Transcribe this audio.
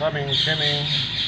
Coming, coming.